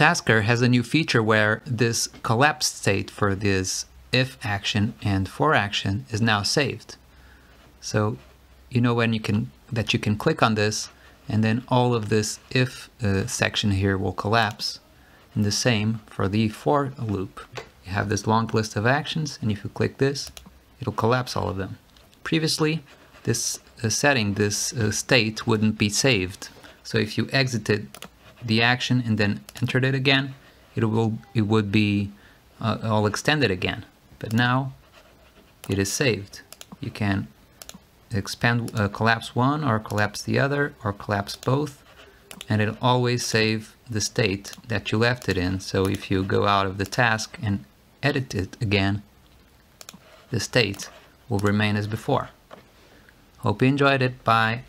Tasker has a new feature where this collapsed state for this if action and for action is now saved. So you know when you can that you can click on this and then all of this if uh, section here will collapse. And the same for the for loop. You have this long list of actions and if you click this, it'll collapse all of them. Previously, this uh, setting, this uh, state wouldn't be saved. So if you exited the action and then entered it again, it will it would be uh, all extended again. But now it is saved. You can expand, uh, collapse one or collapse the other or collapse both and it'll always save the state that you left it in. So if you go out of the task and edit it again, the state will remain as before. Hope you enjoyed it. Bye.